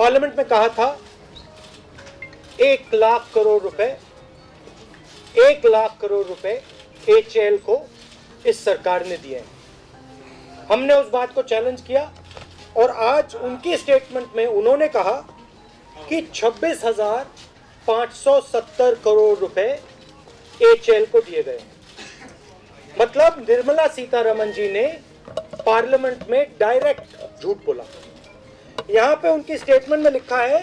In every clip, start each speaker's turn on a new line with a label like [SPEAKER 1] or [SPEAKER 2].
[SPEAKER 1] Parliament में कहा था, एक लाख करोड़ रुपए, एक लाख करोड़ रुपए एचएल को इस सरकार ने दिए हमने उस बात को चैलेंज किया और आज उनकी स्टेटमेंट में उन्होंने कहा कि छब्बीस हज़ार पाँच सौ सत्तर करोड़ रुपए एचएल को दिए गए मतलब निर्मला सीतारमन जी ने पार्लियामेंट में डायरेक्ट झूठ बोला। यहाँ पे उनकी स्टेटमेंट में लिखा है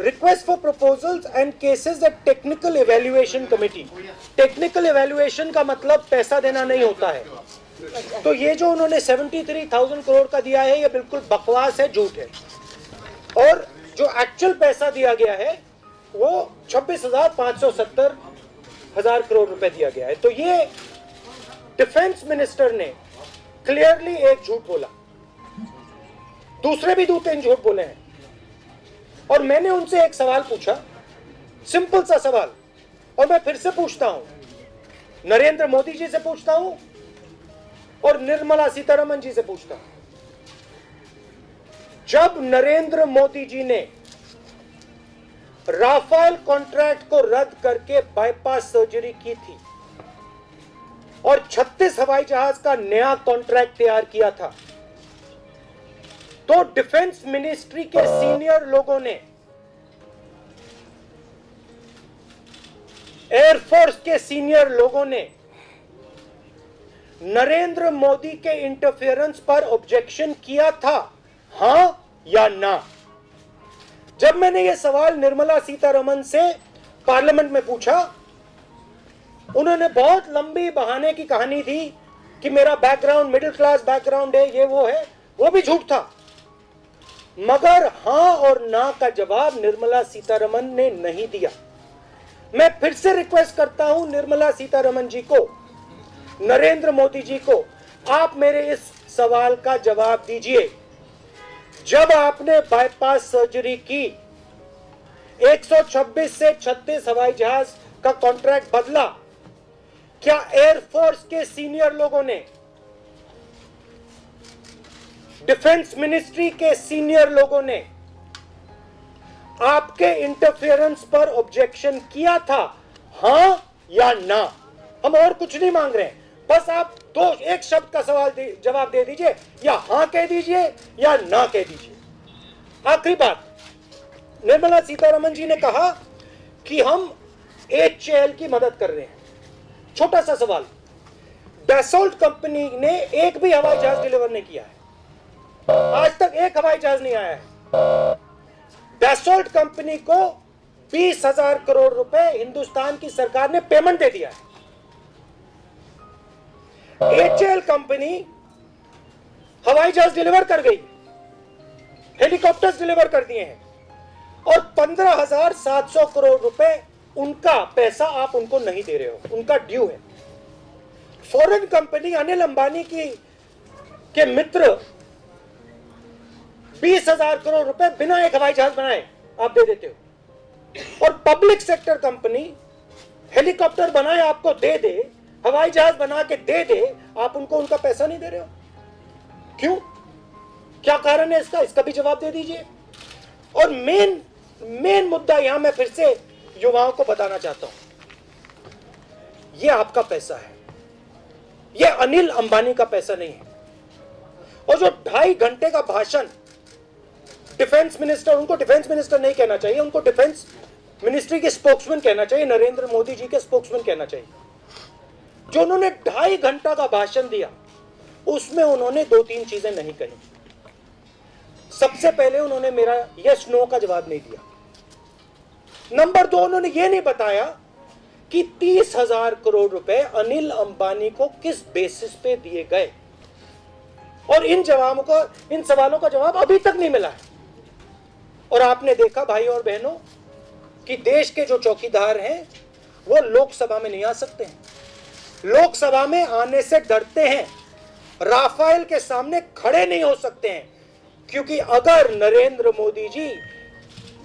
[SPEAKER 1] request for proposals and cases at technical evaluation committee technical evaluation का मतलब पैसा देना नहीं होता है। तो ये जो उन्होंने 73,000 करोड़ का दिया है ये बिल्कुल बकवास है झूठ है। और जो एक्चुअल पैसा दिया गया है वो छब्बीस हज़ार करोड़ रुपए दिया गया है। तो ये डिफेंस मिनिस्टर ने क्लियरली एक झूठ बोला। दूसरे भी दो तीन झूठ बोले हैं। और मैंने उनसे एक सवाल पूछा। सिंपल सा सवाल। और मैं फिर से पूछता हूँ। नरेंद्र मोदी जी से पूछता हूँ। और निर्मला सीतारमन जी से पूछता हूँ। जब नरेंद्र मोदी जी ने राफेल कॉन्ट्रैक्ट को रद्द करके बाईपास सर्जरी की थी और 36 हवाई जहाज़ का नया कॉन्ट्रैक्ट तैयार किया था। तो डिफेंस मिनिस्ट्री के सीनियर लोगों ने एयरफोर्स के सीनियर लोगों ने नरेंद्र मोदी के इंटरफेरेंस पर ऑब्जेक्शन किया था हाँ या ना? जब मैंने यह सवाल निर्मला सीतारमन से पार्लियामेंट में पूछा उन्होंने बहुत लंबी बहाने की कहानी थी कि मेरा बैकग्राउंड मिडिल क्लास बैकग्राउंड है, ये वो है, वो भी झूठ था। मगर हाँ और ना का जवाब निर्मला सीतारमन ने नहीं दिया। मैं फिर से रिक्वेस्ट करता हूँ निर्मला सीतारमन जी को, नरेंद्र मोदी जी को, आप मेरे इस सवाल का जवाब दीजिए। जब आपने बाईपास सर्जरी की 126 से 36 हवाई जहाज़ का कॉन्ट्रैक्ट बदला क्या एयरफोर्स के सीनियर लोगों ने डिफेंस मिनिस्ट्री के सीनियर लोगों ने आपके इंटरफेरेंस पर ऑब्जेक्शन किया था, हाँ या ना? हम और कुछ नहीं मांग रहे हैं। बस आप दो, एक शब्द का सवाल जवाब दे दीजिए, या हाँ कह दीजिए, या ना कह दीजिए। आखिरी बात, निर्मला सीतारमन जी ने कहा कि हम एच की मदद कर रहे हैं। छोटा सा सवाल। डेसोल्ट कंपनी ने एक भी हवाई जहाज़ डिलीवर नहीं किया है। आज तक एक हवाई जहाज़ नहीं आया है। डेसोल्ट कंपनी को बीस हज़ार करोड़ रुपए हिंदुस्तान की सरकार ने पेमेंट दे दिया है। एचएल कंपनी हवाई जहाज़ डिलीवर कर गई हेलीकॉप्टर्स डिलीवर कर दिए हैं। और पंद्रह हज़ार सात सौ करोड़ रुपए उनका पैसा आप उनको नहीं दे रहे हो, उनका ड्यू है। फॉरेन कंपनी अनिल अंबानी की, के मित्र, बीस हज़ार करोड़ रुपए बिना एक हवाई जहाज़ बनाए आप दे देते हो। और पब्लिक सेक्टर कंपनी हेलीकॉप्टर बनाए आपको दे दे, हवाई जहाज़ बना के दे दे, आप उनको उनका पैसा नहीं दे रहे हो। क्यों? क्या कारण है इसका? इसका भी जवाब दे दीजिए। और मेन मेन मुद्दा यहाँ मैं फिर से युवाओं को बताना चाहता हूँ। यह आपका पैसा है। यह अनिल अंबानी का पैसा नहीं है। और जो ढाई घंटे का भाषण डिफेंस मिनिस्टर, उनको डिफेंस मिनिस्टर नहीं कहना चाहिए, उनको डिफेंस मिनिस्ट्री के स्पोक्समैन कहना चाहिए, नरेंद्र मोदी जी के स्पोक्समैन कहना चाहिए। जो उन्होंने ढाई घंटा का भाषण दिया, उसमें उन्होंने दो तीन चीज़ें नहीं कही। सबसे पहले उन्होंने मेरा यस नो का जवाब नहीं दिया। नंबर दो, उन्होंने ये नहीं बताया कि तीस हज़ार करोड़ रुपए अनिल अंबानी को किस बेसिस पे दिए गए? और इन जवाबों का, इन सवालों का जवाब अभी तक नहीं मिला है। और आपने देखा, भाई और बहनों, कि देश के जो चौकीदार हैं, वो लोकसभा में नहीं आ सकते हैं। लोकसभा में आने से डरते हैं। राफेल के सामने खड़े नहीं हो सकते हैं। क्योंकि अगर नरेंद्र मोदी जी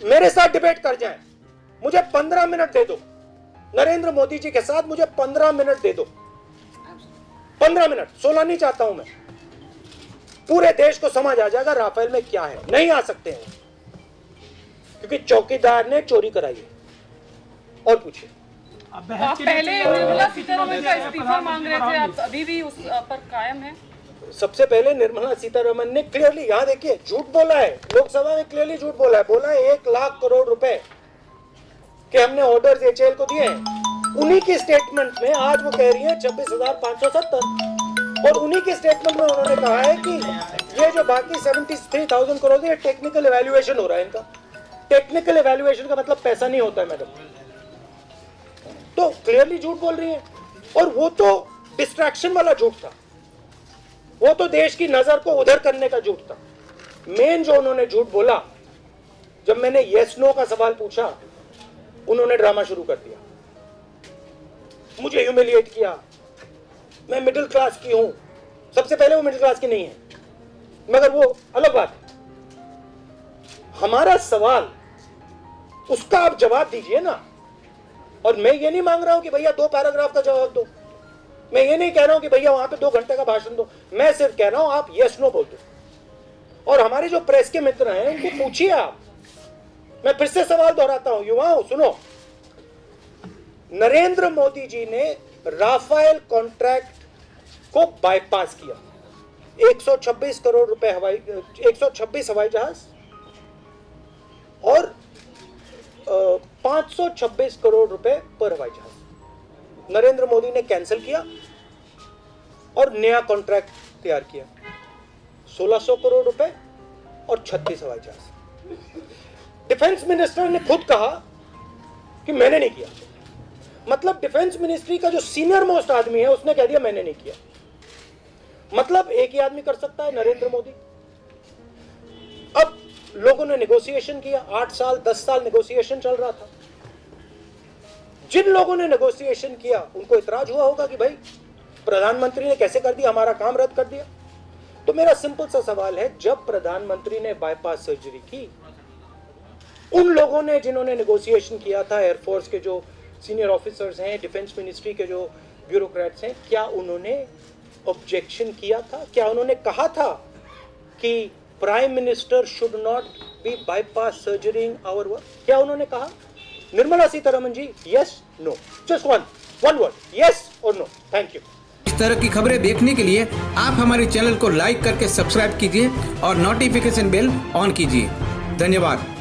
[SPEAKER 1] मेरे साथ डिबेट कर जाएँ मुझे पंद्रह मिनट दे दो। नरेंद्र मोदी जी के साथ मुझे पंद्रह मिनट दे दो। पंद्रह मिनट सोलह नहीं चाहता हूँ मैं। पूरे देश को समझ आ जाएगा राफेल में क्या है। नहीं आ सकते हैं। क्योंकि चौकीदार ने चोरी कराई है। और पूछिए।
[SPEAKER 2] आप पहले निर्मला सीतारमण का इस्तीफा मांग रहे थे आप अभी भी उस पर कायम है?
[SPEAKER 1] सबसे पहले निर्मला सीतारमन ने क्लियरली यहाँ देखिए झूठ बोला है। लोकसभा में क्लियरली झूठ बोला है। बोला है एक लाख करोड़ रुपए। के हमने ऑर्डर एचएल को दिए हैं। उन्हीं की स्टेटमेंट में आज वो कह रही है छब्बीस हज़ार पाँच सौ सत्तर। और उन्हीं के स्टेटमेंट में उन्होंने कहा है कि ये जो बाकी सेवेंटी थ्री थाउज़ेंड करोड़ ये टेक्निकल एवेल्युएशन हो रहा है इनका। टेक्निकल एवेल्युएशन का मतलब पैसा नहीं होता है मैडम तो क्लियरली झूठ बोल रही है। और वो तो डिस्ट्रैक्शन वाला झूठ था। वो तो देश की नज़र को उधर करने का झूठ था। मेन जो उन्होंने झूठ बोला, जब मैंने यस नो का सवाल पूछा उन्होंने ड्रामा शुरू कर दिया। मुझे ह्यूमिलिएट किया। मैं मिडिल क्लास की हूँ। सबसे पहले वो मिडिल क्लास की नहीं है। मगर वो अलग बात है। हमारा सवाल, उसका आप जवाब दीजिए ना। और मैं ये नहीं मांग रहा हूँ कि भैया दो पैराग्राफ का जवाब दो। मैं ये नहीं कह रहा हूँ कि भैया वहाँ पे दो घंटे का भाषण दो। मैं सिर्फ़ कह रहा हूँ आप यस नो बोल दो। और हमारे जो प्रेस के मित्र हैं, उनको पूछिए आप। मैं फिर से सवाल दोहराता हूँ युवाओं सुनो। नरेंद्र मोदी जी ने राफेल कॉन्ट्रैक्ट को बाईपास किया। 126 करोड़ रुपए हवाई 126 हवाई जहाज़ और पाँच सौ छब्बीस करोड़ रुपए पर हवाई जहाज़। नरेंद्र मोदी ने कैंसिल किया और नया कॉन्ट्रैक्ट तैयार किया। 1600 करोड़ रुपए और 36 हवाई जहाज़। डिफेंस मिनिस्टर ने खुद कहा कि मैंने नहीं किया। मतलब डिफेंस मिनिस्ट्री का जो सीनियर मोस्ट आदमी है, उसने कह दिया मैंने नहीं किया। मतलब एक ही आदमी कर सकता है, नरेंद्र मोदी। अब लोगों ने नेगोशिएशन किया, आठ साल, दस साल नेगोशिएशन चल रहा था। जिन लोगों ने नेगोशिएशन किया, उनको इतराज हुआ होगा कि भाई, प्रधानमंत्री ने कैसे कर दिया, हमारा काम रद्द कर दिया। तो मेरा सिंपल सा सवाल है, जब प्रधानमंत्री ने बाईपास सर्जरी की उन लोगों ने जिन्होंने नेगोशिएशन किया था एयरफोर्स के जो सीनियर ऑफिसर्स हैं डिफेंस मिनिस्ट्री के जो ब्यूरोक्रेट्स हैं, क्या उन्होंने ऑब्जेक्शन किया था? क्या उन्होंने कहा था कि prime minister should not be bypass सर्जरिंग our work क्या उन्होंने कहा? Nirmala Sitharaman ji yes no just one one word yes और नो थैंक यू
[SPEAKER 3] इस तरह की खबरें देखने के लिए आप हमारे चैनल को लाइक करके सब्सक्राइब कीजिए और नोटिफिकेशन बेल ऑन कीजिए। धन्यवाद।